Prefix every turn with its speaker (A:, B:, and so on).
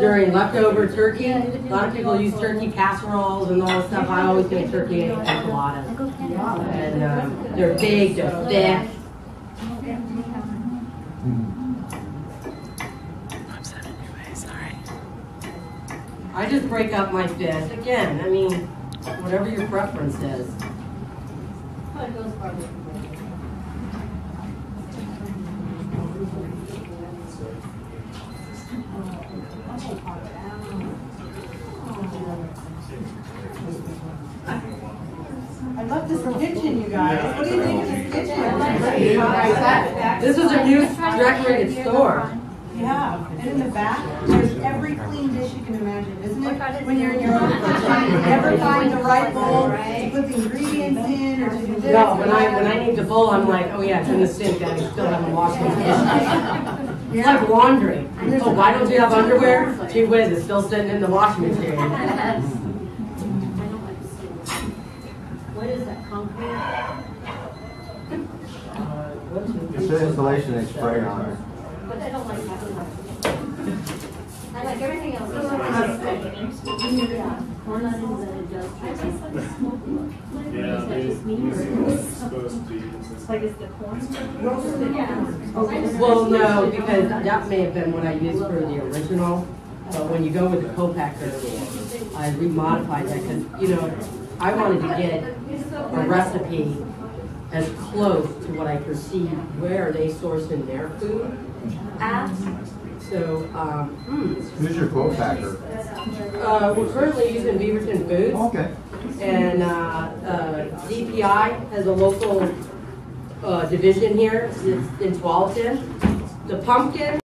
A: during leftover turkey. A lot of people use turkey casseroles and all this stuff. I always make turkey and enchiladas. And um, they're big, they're thick. I just break up my fish. Again, I mean, whatever your preference is.
B: I love this kitchen, you guys. What do you think of this kitchen?
A: This is a new decorated store.
B: Yeah, and in the back, there's every clean dish you can imagine, isn't it? When you're in your own kitchen, you never find the right bowl to put the ingredients in or to do this.
A: No, when I when I need the bowl, I'm like, oh yeah, it's in the sink. I still haven't washed my dishes. It's like laundry. Oh, why don't you have underwear? Gee whiz, it's still sitting in the washing machine.
C: What is that, concrete?
D: It's the installation they spray on it.
C: But I don't like that. I like everything else. Yeah. One of the things that it does.
E: Yeah,
C: Is that
E: they-
C: just me or?
E: it's supposed to be.
C: Like is the corn?
A: Well, no, because that may have been what I used for the original. But when you go with the co-packer, I remodified that because, you know, I wanted to get a recipe as close to what I perceive where they source in their food at. So, um, hmm,
D: Who's your co-packer?
A: uh, we're currently using Beaverton Foods.
D: Okay.
A: And uh, uh, DPI has a local uh, division here, in Tualatin. The pumpkin